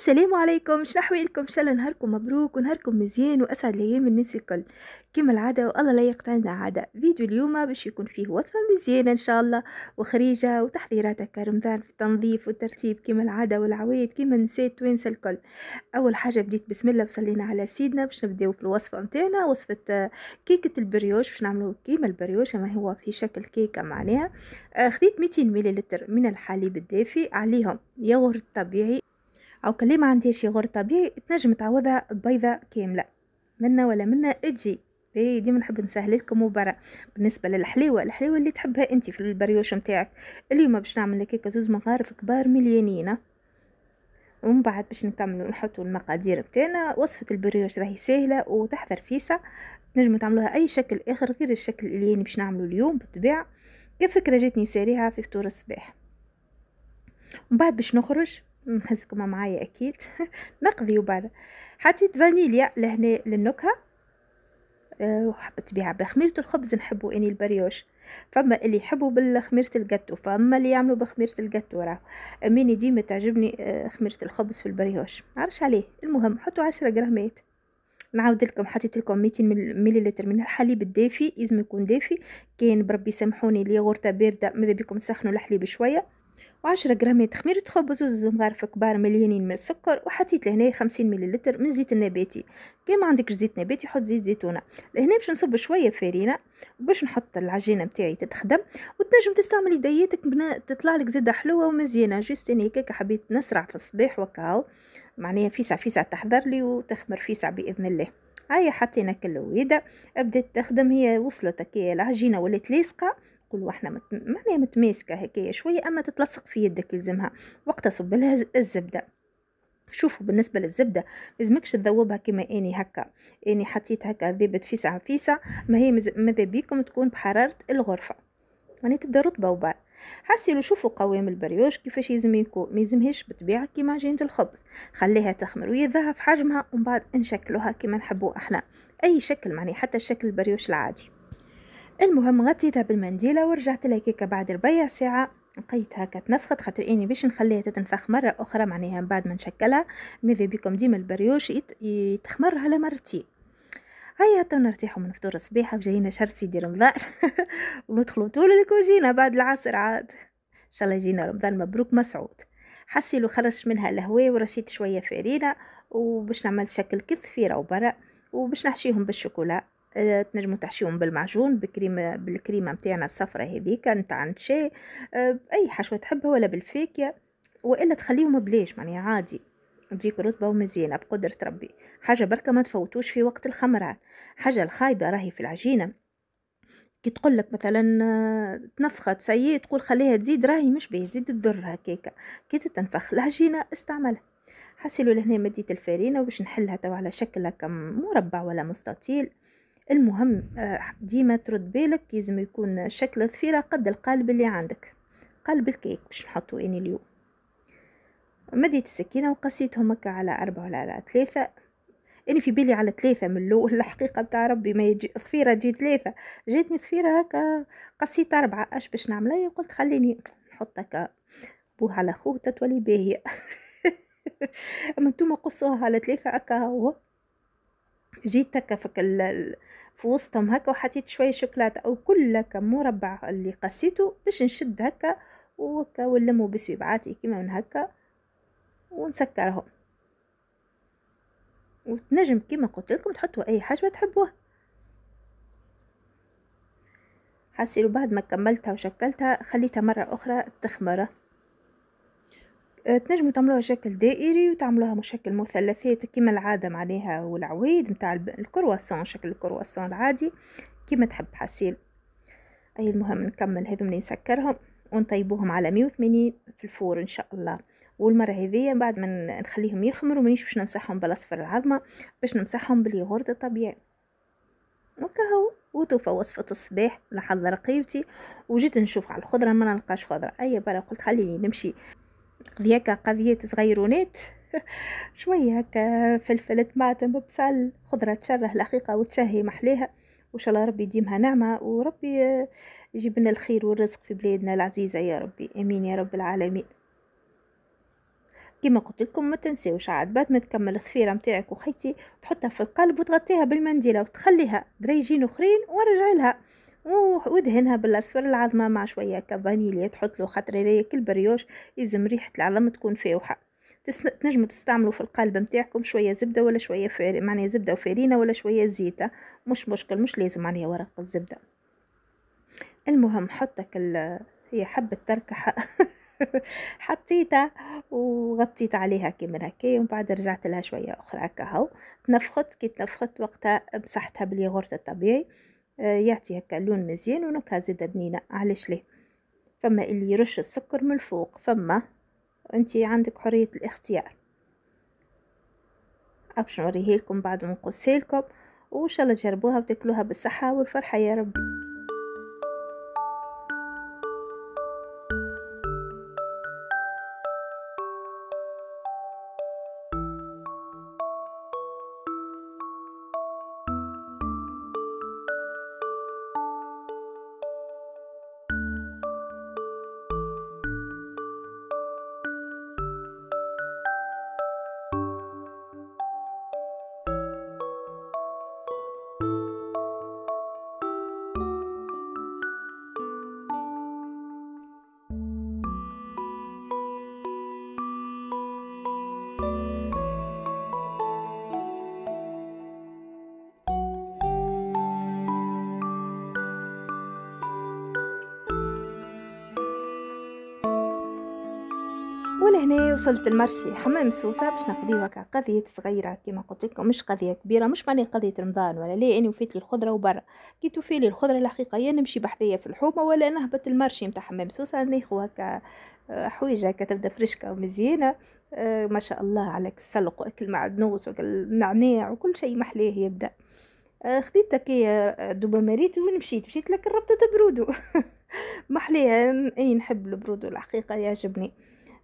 السلام عليكم. شنو احوالكم ان شاء الله نهاركم مبروك ونهاركم مزيان وأسعد الأيام الناس الكل. كما العادة والله لا يقطعنا عاده فيديو اليوم باش يكون فيه وصفة مزيانه إن شاء الله. وخريجة وتحضيرات هكا رمضان في التنظيف والترتيب. كما العادة والعوايد كما نسيت التوانسه الكل. أول حاجة بديت بسم الله وصلينا على سيدنا. باش نبداو في الوصفه نتاعنا. وصفة كيكة البريوش. باش نعملوا كيما البريوش. ما هو في شكل كيكة معناها. خذيت 200 ملل من الحليب الدافئ عليهم ياغورت طبيعي. أو اللي ما عندهاش يغور طبيعي تنجم تعوضها بيضة كاملة. منا ولا منا إجي. إي ديما نحب نسهل لكم وبرا بالنسبة للحليوة الحليوة اللي تحبها انت في البريوش نتاعك اليوم باش نعمل لك زوز مغارف كبار مليانين. ومن بعد باش نكملوا نحطوا المقادير نتاعنا وصفة البريوش راهي سهلة وتحضر فيسع تنجموا تعملوها أي شكل آخر غير الشكل اللي باش نعملوا اليوم بالطبيعة. كفكره جاتني سريعة في فطور الصباح. ومن بعد باش نخرج نهزكم معايا أكيد. نقضي وبعد حطيت فانيليا لهنا للنكهة. أه وحبت بيها بخميرة الخبز نحبو إني البريوش. فما اللي يحبوا بالخميرة الجاتو فما اللي يعملوا بخميرة الجاتو راهو أما اني ديما تعجبني أه خميرة الخبز في البريوش. معرفش عليه. المهم حطوا عشرة جرامات. نعاود لكم حطيت لكم 200 مليلتر من الحليب الدافي. لازم يكون دافي. كاين بربي سامحوني اللي غورته بارده ماذا بكم سخنوا الحليب شوية. وعشرة جرامات خميرة خبز وزوز مغارف كبار مليانين من السكر وحطيت لهنا خمسين مليلتر من زيت النباتي. كي ما عندكش زيت نباتي حط زيت زيتونة. لهنا باش نصب شوية فارينة وباش نحط العجينة متاعي تتخدم وتنجم تستعمل يدياتك تطلع لك زادة حلوة ومزيانة. juste اني هكاك حبيت نسرع في الصباح وكاو. معناها فيسع فيسع تحضر لي وتخمر فيسع بإذن الله. هيا حطينا كل ويدة بدات تخدم هي وصلت هكايا العجينة ولات لاصقة كل واحدة مت... معناها متماسكة هكايا شوية أما تتلصق في يدك يلزمها. وقتها صب لها الزبدة. شوفوا بالنسبة للزبدة لازمكش تذوبها كما أني هكا. أني حطيت هكا ذابت فيسع فيسع ما هي ماذا بيكم تكون بحرارة الغرفة. يعني تبدأ رطبة وبعد حاسيلو شوفوا قوام البريوش كيفاش يلزم يكون. ما يلزمهاش بطبيعة كيما عجينة الخبز. خليها تخمر ويضعف حجمها ومن بعد نشكلوها كيما نحبوا إحنا. أي شكل معناها حتى الشكل البريوش العادي. المهم غطيتها بالمنديلة ورجعت لها كيكة بعد ربيع ساعة. لقيت هكا تنفخت خاطر إني باش نخليها تتنفخ مرة أخرى معناها بعد ما نشكلها. ماذا بكم؟ ديما البريوش يتخمر على مرتين هيا تو نرتاحوا من فطور الصباح وجانا شهر سيدي رمضان. وندخلوا طول الكوجينة بعد العصر عاد. إن شاء الله يجينا رمضان مبروك مسعود. حسيلو خرجت منها الهواء ورشيت شوية فارينة وباش نعمل شكل كثفيرة وبرا وباش نحشيهم بالشوكولا. تنجموا تحشيهم بالمعجون بكريمة بالكريمة متاعنا الصفرة هذيك نتاع نشي آه، بأي حشوة تحبها ولا بالفاكهة وإلا تخليهم بلاش معناها عادي. تجيك رطبة ومزيانة بقدرة ربي. حاجة بركة ما تفوتوش في وقت الخمرة. حاجة الخايبة راهي في العجينة. كي تقول لك مثلا آه، تنفخت سيء تقول خليها تزيد راهي مش بيه تزيد تضر هكاكا كي تتنفخ العجينة استعملها. حسيلو لهنا مديت الفارينة وباش نحلها تو على شكل هكا مربع ولا مستطيل. المهم آه، ديما ترد بالك لازم يكون شكل الضفيرة قد القالب اللي عندك قالب الكيك باش نحطو اني اليوم. مديت السكينة وقسيتهم هكا على أربعة ولا على ثلاثة. اني في بالي على ثلاثة من الأول الحقيقة بتاع ربي ما يجي ضفيرة تجي ثلاثة. جاتني ضفيرة هكا قسيت أربعة أش باش نعملها قلت خليني نحط هكا بوها على خوه تتولي باهية. أما انتوما قصوها على ثلاثة هكا هو. جيت هكا في في وسطهم هكا وحطيت شوية شوكولاتة أو كل هكا مربع اللي قسيته باش نشد هكا وهكا ونلمو بسويبعاتي كيما من هكا ونسكرهم. وتنجم كيما قلت لكم تحطوا أي حاجة تحبوها حسيلو بعد ما كملتها وشكلتها خليتها مرة أخرى تخمره تنجموا تعملوها شكل دائري وتعملوها مشكل مثلثات كما العادة معناها والعويد متاع الكرواسون شكل الكرواسون العادي كما تحب حسيل. أي المهم نكمل هذوم نسكرهم ونطيبوهم على مية وثمانين في الفور إن شاء الله. والمرة هذيا بعد ما نخليهم يخمروا مانيش باش نمسحهم بالأصفر العظمة باش نمسحهم باليogurt الطبيعي. وكهو وتوفى وصفة الصباح لحظة رقيبتي وجيت نشوف على الخضرة ما نلقاش خضرة. أي برا قلت خليني نمشي. هكا قضية صغيرونات شوية هكا فلفل طماطم ببصل. خضرة تشره الحقيقة وتشهي محليها. وإن شاء الله ربي يديمها نعمة وربي يجيب لنا الخير والرزق في بلادنا العزيزة يا ربي. آمين يا رب العالمين. كما قلت لكم ما تنساوش عاد بعد ما تكمل الثفيره نتاعك وخيتي تحطها في القلب وتغطيها بالمنديلة وتخليها دريجين أخرين ورجع لها. ودهنها بالأصفر العظمة مع شوية كفانيليا تحط له خاطر هذايا كل بريوش يلزم ريحة العظم تكون فاوحة. تنجموا تستعملوا في القالب نتاعكم شوية زبدة ولا شوية فاري معناها زبدة وفارينة ولا شوية زيتة مش مشكل مش لازم معناها ورق الزبدة. المهم حطك هي حبة تركح حطيتها وغطيت عليها كيما هكا ومن بعد رجعت لها شوية أخرى كهو تنفخت كي تنفخت وقتها مسحتها بالياغورت الطبيعي. يعطي هكا لون مزيان ونكهة زاده بنينة. علاش ليه؟ فما اللي يرش السكر من الفوق فما انت عندك حرية الاختيار. باش نوريه لكم بعد ما نقصها لكم وإن شاء الله تجربوها وتأكلوها بالصحة والفرحة يا ربي. وصلت ال marché. حمام سوسة باش نقضيو هكا. قضية صغيرة كيما قلت لكم مش قضية كبيرة مش معناها قضية رمضان ولا لا. اني وفيت لي الخضرة وبرا. كي توفي لي الخضرة الحقيقة يا نمشي بحذايا في الحومة ولا نهبط ال marché نتاع حمام سوسة. ناخذ هكا آه، حويجة هكا تبدأ فريشكه ومزيانة. أه ما شاء الله عليك السلق واكل معدنوس واكل النعناع وكل شيء محليه يبدأ. أه خديت هكايا دوبا مريت وين مشيت مشيت لك ربطة برودو محليه اني نحب البرودو الحقيقة يعجبني.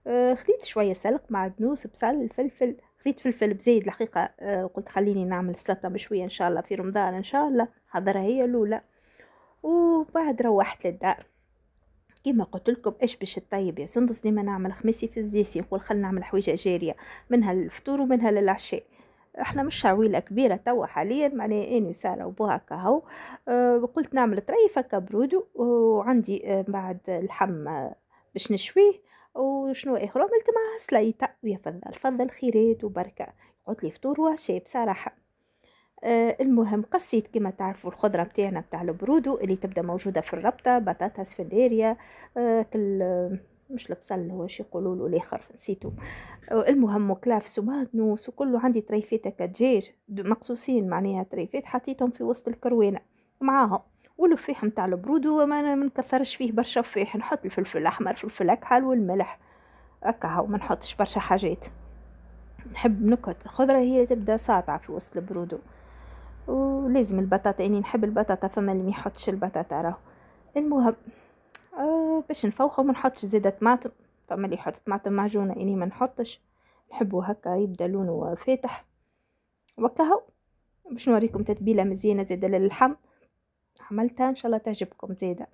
آه، خذيت شوية سلق معدنوس بصل فلفل خذيت فلفل بزيد الحقيقة آه، قلت خليني نعمل سلطه بشوية إن شاء الله في رمضان إن شاء الله. حضرها هي الأولى. وبعد روحت للدار. كيما قلت لكم إيش باش الطيب يا سندس؟ ديما نعمل خميسي في الزيسي نقول خلينا نعمل حويجة جارية منها للفطور ومنها للعشاء إحنا مش عويلة كبيرة توا حاليا معناها اني وسارة وبوها كهو. أه قلت نعمل طريفة كبرودو وعندي أه بعد اللحم أه باش نشويه. وشنو آخر؟ عملت معها سليطة ويا فضل فضل خيرات وبركة. يقعد لي فطور وعشاء بصراحة. آه المهم قصيت كما تعرفوا الخضرة بتاعنا بتاع البرودو اللي تبدأ موجودة في الربطة بطاطا سفنديريا آه كل مش البصل هو شي يقولوا له الآخر نسيتو. آه المهم وكلافس ومادنوس وكله عندي طريفات هكا دجاج مقصوصين معناها طريفات حطيتهم في وسط الكروانة. معاهم. والفيح متاع البرودو ما نكثرش فيه برشا فيح نحط الفلفل الأحمر فلفل أكحل والملح. هكا هاو ما نحطش برشا حاجات. نحب نكت الخضرة هي تبدأ ساطعة في وسط البرودو ولازم البطاطا اني نحب البطاطا فما اللي ما يحطش البطاطا راهو. المهم آه باش نفوحو ما نحطش زيادة طماطم. فما اللي يحط طماطم معجونة اني ما نحطش. نحبو هكا يبدأ لونه فاتح. وكهو باش نوريكم تتبيلة مزيانة زاده للحم. عملتها إن شاء الله تعجبكم زيادة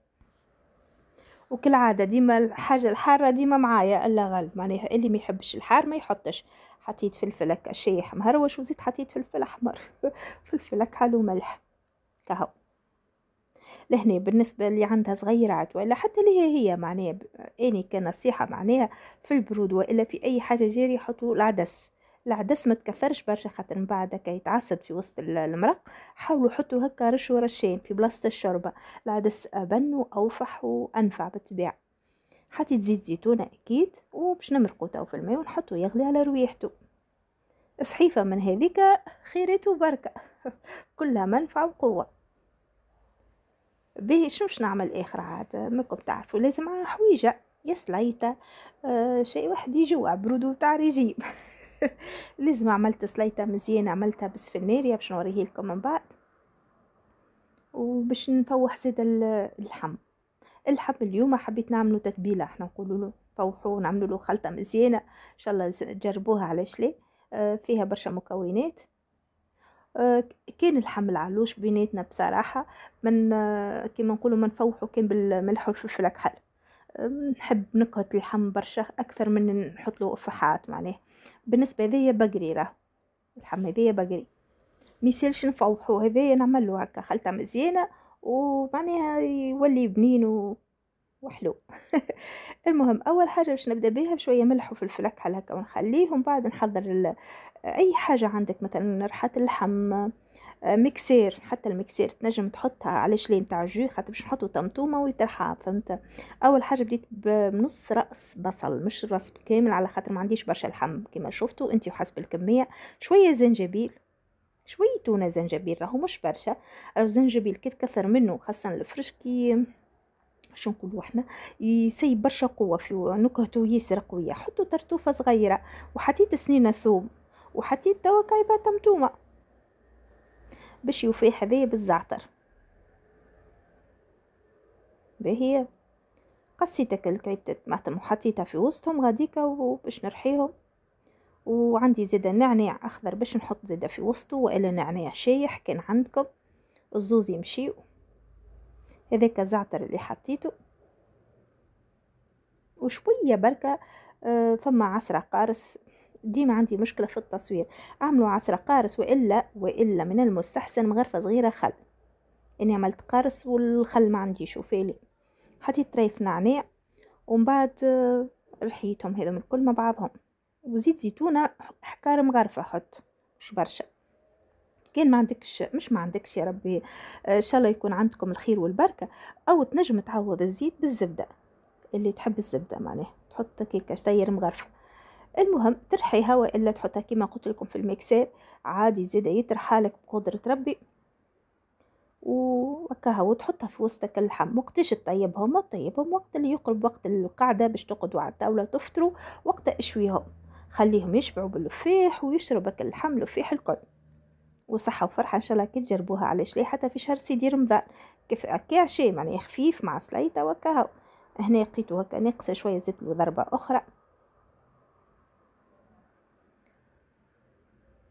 وكالعادة ديما الحاجة الحارة ديما معايا إلا غالب معناها اللي ما يحبش الحار ما يحطش. حطيت فلفل هكا شايح مهروش وزيت حطيت فلفل أحمر؟ فلفل حلو وملح كهو. لهنا بالنسبة اللي عندها صغيرات ولا حتى اللي هي هي معناها أني كنصيحة معناها في البرود وإلا في أي حاجة جاري يحطوا العدس. العدس ما تكثرش برشا خاطر من بعد هكا يتعصد في وسط المرق. حاولوا حطوا هكا رش ورشين في بلاصة الشوربة. العدس أبن وأوفح وأنفع بالطبيعة. حطيت زيت زيتونة أكيد وباش نمرقو تو في الماء ونحطو يغلي على روايحتو صحيفة من هذيك خيرات وبركة كلها منفعة وقوة. باهي شنو باش نعمل آخر عاد؟ ماكم تعرفوا لازم حويجة. يا سليطة آه شيء واحد يجوع برودو تاع ريجيم لازم عملت سليطة مزيانة عملتها بسفناريا باش نوريه لكم من بعد. وباش نفوح زيد اللحم. اللحم اليوم حبيت نعملو تتبيلة إحنا نقولوا له فوحوه ونعملوا له خلطة مزيانة إن شاء الله تجربوها على شلي. آه فيها برشا مكونات. آه كان اللحم العلوش بيناتنا بصراحة من آه كيما نقولوا منفوحو كان بالملح والفلفل الكحل نحب نكهة اللحم برشا أكثر من نحط له أفحات معناه بالنسبة ليا بقري راه اللحم هذايا بقري ميسالش نفوحو هذايا نعملو هكا خلطة مزيانة ومعناها يولي بنين. وحلو المهم أول حاجة باش نبدأ بها بشوية ملح وفلفل اكحل هكا ونخليهم بعد نحضر ال... أي حاجة عندك مثلا ريحة اللحم mixeur حتى ال mixeur تنجم تحطها على شلي متاع الجو خاطر باش نحطو طمطومة ويترحى فهمت؟ أول حاجة بديت بنص رأس بصل مش رأس كامل على خاطر ما عنديش برشا لحم كما شفتوا انت وحسب الكمية. شوية زنجبيل شوية تونة زنجبيل راهو مش برشا. راهو الزنجبيل كي تكثر منه خاصة الفرش كي شو نقولوا إحنا يسيب برشا قوة في نكهته ياسر قوية. حطوا ترتوفه صغيرة وحطيت سنينة ثوم وحطيت توا كايبه طمطومة. باش يوفي هذايا بالزعتر. باهي قصيتك الكريبتة طماطم وحطيتها في وسطهم غاديكا وباش نرحيهم. وعندي زيادة نعناع أخضر باش نحط زيادة في وسطه وإلا نعناع شايح كان عندكم. الزوز يمشي. هذاك زعتر اللي حطيته. وشوية بركة آه فما عصرة قارص. ديما عندي مشكلة في التصوير. أعملوا عصرة قارص وإلا وإلا من المستحسن مغرفة صغيرة خل. إني عملت قارص والخل ما عندي شوفيلي حطيت طريف نعناع ومن بعد آه، رحيتهم هذم الكل مع بعضهم. وزيت زيتونة حكار مغرفة حط مش برشا. كان ما عندكش مش ما عندكش يا ربي آه، إن شاء الله يكون عندكم الخير والبركة. أو تنجم تعوض الزيت بالزبدة. اللي تحب الزبدة معناه. تحط كيكة شطير مغرفة. المهم ترحيها والا تحطها كيما قلت لكم في الميكسير. عادي زيدا يترحى لك بقدرة ربي. وكها وتحطها في وسطك اللحم. وقتاش تطيبهم؟ تطيبهم وقت اللي يقرب وقت القعدة باش تقعدوا على الطاولة تفطروا وقت أشويهم. خليهم يشبعوا باللفاح ويشربك اللحم لفاح الكل. وصحة وفرحة إن شاء الله كي تجربوها على شلي. حتى في شهر سيدي رمضان. كيف هكا شي معناها خفيف مع سليطة وكهو هنا لقيتو هكا ناقصة شوية زيت له ضربة أخرى.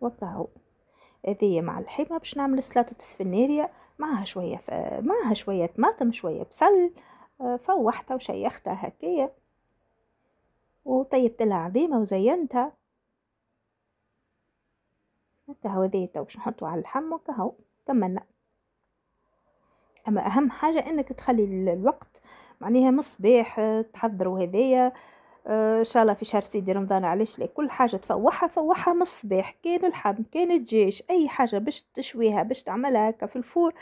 وكهو هذيا مع الحمى باش نعمل سلطة سفنارية معها شوية ف... معها شوية طماطم شوية بصل آه، فوحتها وشيختها هكايا. وطيبت لها عظيمة وزينتها. هكا ذي تو باش نحطو على اللحم وكهو كملنا. أما أهم حاجة إنك تخلي الوقت معناها من الصباح تحضروا هذايا آه، إن شاء الله في شهر سيدي رمضان علاش لا؟ كل حاجة تفوحها فوحها من الصباح كان اللحم كان الدجاج أي حاجة باش تشويها باش تعملها هكا في الفور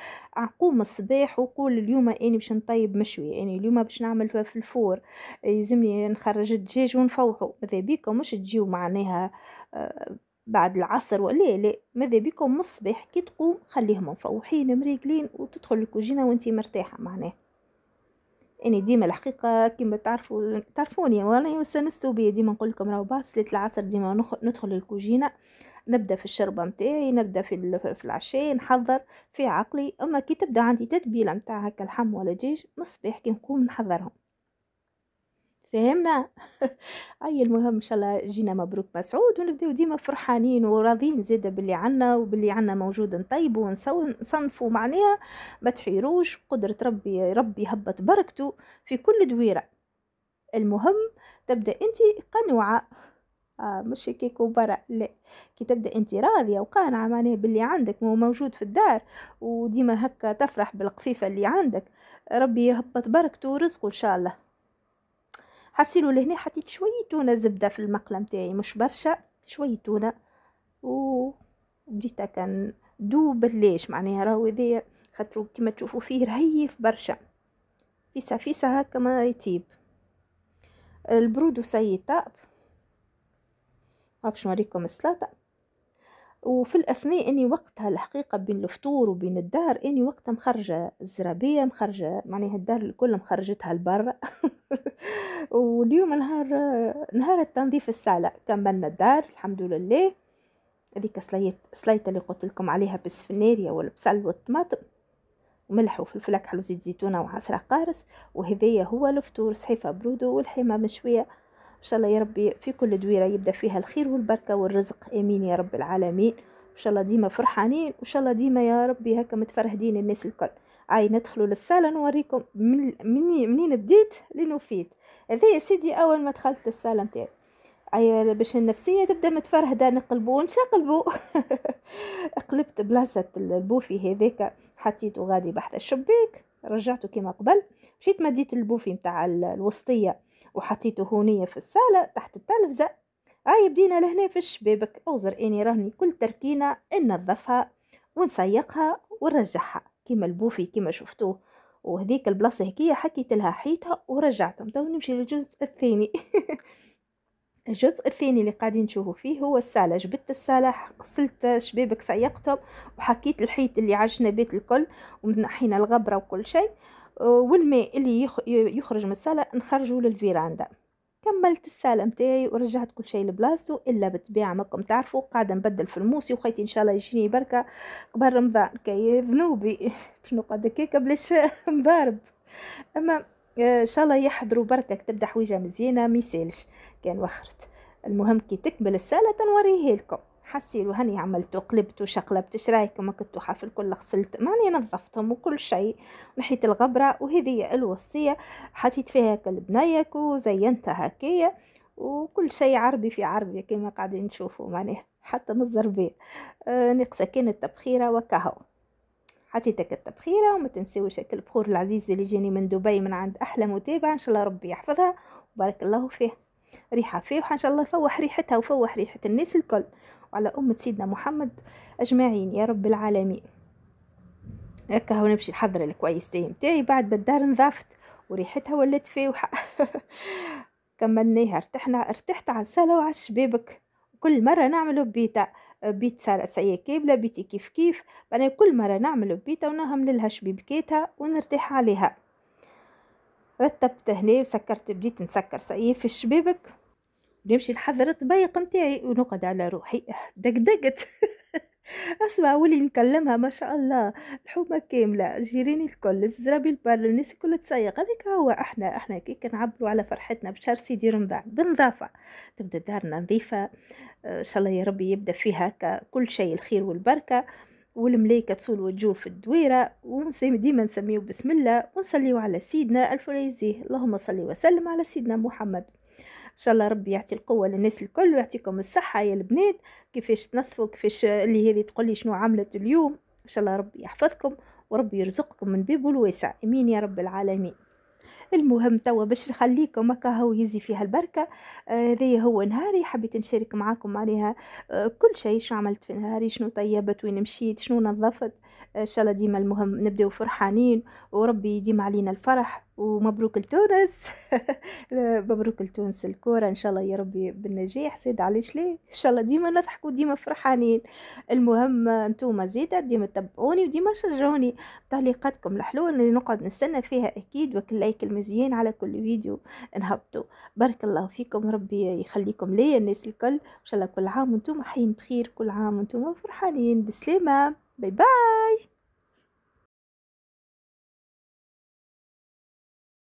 قوم الصباح وقول اليوم أني باش نطيب مشوي يعني اليوم باش نعمل في الفور يلزمني نخرج الدجاج ونفوحه ماذا بيكم؟ مش تجيو معناها آه، بعد العصر ولا لا ماذا بيكم؟ من الصباح كي تقوم خليهم مفوحين مريقلين وتدخل الكوجينة وانتي مرتاحة معناه يعني ديما الحقيقة كما تعرفوا تعرفوني وأنا واستانستوا بيا ديما نقول لكم راهو بعد صلاة العصر ديما ندخل الكوجينة نبدأ في الشربة متاعي نبدأ في في العشاء نحضر في عقلي أما كي تبدأ عندي تتبيلة متاع هكا لحم ولا دجاج من الصباح كي نقوم نحضرهم. فهمنا؟ أي المهم إن شاء الله جينا مبروك مسعود ونبداو ديما فرحانين وراضيين زاده باللي عنا وباللي عنا موجود نطيبوا ونصنفوا معناها. ما تحيروش قدرة ربي ربي يهبط بركته في كل دويرة. المهم تبدأ أنت قنوعة. آه مش هيك وبرا لا. كي تبدأ أنت راضية وقانعة معناها باللي عندك مو موجود في الدار وديما هكا تفرح بالقفيفة اللي عندك ربي يهبط بركته ورزقه إن شاء الله. حسيلو لهنا حطيت شوية تونة زبدة في المقلة متاعي مش برشا شوية تونة. و بديت كان دوب بلاش معناها راهو هذايا خاطرو كيما تشوفوا فيه رهيف برشا. فيسا فيسا هكا ما يطيب. البرود وسيد طاب باش نوريكم السلطة. وفي الأثناء أني وقتها الحقيقة بين الفطور وبين الدار أني وقتها مخرجة الزرابية مخرجة معناها الدار الكل مخرجتها لبرا. واليوم نهار نهار التنظيف السالة كملنا الدار الحمد لله. هذيك سليطة اللي قلت لكم عليها بالسفناريا والبصل والطماطم. وملح وفلفل أكحل وزيت زيتونة وعسرة قارص. وهذايا هو الفطور صحيفة برودو والحمى مشوية إن شاء الله يا ربي في كل دويرة يبدأ فيها الخير والبركة والرزق. آمين يا رب العالمين. إن شاء الله ديما فرحانين وإن شاء الله ديما يا ربي هكا متفرهدين الناس الكل. أي ندخلوا للصالة نوريكم من منين بديت لين وفيت هذا يا سيدي أول ما دخلت للصالة نتاعي. أي باش النفسية تبدأ متفرهدة نقلبو ونشقلبو. قلبت بلاصة البوفي هذاك حطيته غادي بحذا الشباك. رجعته كما قبل. مشيت مديت البوفي متاع الوسطية وحطيته هونية في الصاله تحت التلفزة. هاي بدينا لهنا في الشبابك أوزر إني راني كل تركينة ننظفها ونسيقها ونرجعها كيما البوفي كيما شفتوه. وهذيك البلاصة هكية حكيت لها حيتها ورجعتهم. تو نمشي للجزء الثاني. الجزء الثاني اللي قاعدين نشوفوا فيه هو السالة جبت السالة غسلت شبابك سيقتهم وحكيت الحيط اللي عجنا بيت الكل ونحينا الغبرة وكل شيء. والماء اللي يخرج من السالة نخرجه للفيراندا. كملت السالة متاعي ورجعت كل شيء لبلاصتو إلا بالطبيعة. ماكم تعرفوا قاعدة نبدل في الموسي وخيتي إن شاء الله يجيني بركة. قبل رمضان كي ذنوبي. باش نقعد هكاكا بلاش مضارب. أما إن شاء الله يحضروا بركة تبدأ حويجة مزيانة ميسالش كان وخرت. المهم كي تكمل السالة تنوريه لكم. حسيلو هاني عملتو قلبتو شقلبت شرايكم ما كنتو حافل كل غسلت. ماني نظفتهم وكل شيء. نحيت الغبرة وهذه الوصية. حطيت فيها كالبنايك وزينتها هكايا وكل شيء عربي في عربي كما قاعدين نشوفوا معناه. حتى من الزربية آه نقصة كانت تبخيرة وكهو. حطيتك التبخيرة وما تنسوش البخور العزيز اللي جاني من دبي من عند أحلى متابعة إن شاء الله ربي يحفظها وبارك الله فيه ريحة فيه وإن شاء الله يفوح ريحتها وفوح ريحة الناس الكل. وعلى أمة سيدنا محمد أجمعين يا رب العالمين. هكا هو نمشي نحضر الكويس متاعي بعد بالدار نظافت وريحتها ولات فاوحة كملناها ارتحنا ارتحت على السالة وعلى الشبابك. كل مرة نعملو بيتا بيت سارة سيا كاملة بيتي كيف كيف أنا كل مرة نعملو بيتا ونهم لها شبيبكيتها ونرتاح عليها. رتبت هنا وسكرت بديت نسكر سيا في الشبابك. نمشي نحضر الطبيق نتاعي ونقعد على روحي. دقدقت. أسمع ولي نكلمها ما شاء الله. الحومة كاملة. جيراني الكل. الزرابي البال الناس الكل تسيق. هذيك هو إحنا إحنا كي كنعبروا على فرحتنا بشهر سيدي رمضان. بنظافه تبدأ دارنا نظيفة. إن شاء الله يا ربي يبدأ فيها كل شيء الخير والبركة. والملايكة تصول وتجول في الدويرة. وديما نسميه بسم الله. ونصليو على سيدنا الف اللهم صل وسلم على سيدنا محمد. شاء الله ربي يعطي القوة للناس الكل ويعطيكم الصحة يا البنات. كيفاش تنظفوا كيفاش اللي هذه تقول لي شنو عملت اليوم إن شاء الله ربي يحفظكم وربي يرزقكم من باب الواسع. آمين يا رب العالمين. المهم توا باش نخليكم هكا هو يزي فيها البركة. هذايا آه هو نهاري حبيت نشارك معاكم عليها آه كل شيء شنو عملت في نهاري شنو طيبت وين مشيت شنو نظفت. آه، إن شاء الله ديما المهم نبداو فرحانين وربي يديم علينا الفرح. ومبروك لتونس. مبروك لتونس الكورة. إن شاء الله يا ربي بالنجاح. زيد علاش ليه إن شاء الله ديما نضحكوا ديما فرحانين. المهم انتوما زيدا ديما تبعوني وديما شجعوني تعليقاتكم الحلوة اللي نقعد نستنى فيها أكيد وكل like المزيان على كل فيديو نهبطوا. بارك الله فيكم ربي يخليكم ليا الناس الكل. إن شاء الله كل عام وأنتم حين بخير كل عام وأنتم فرحانين. بسلامة. bye bye.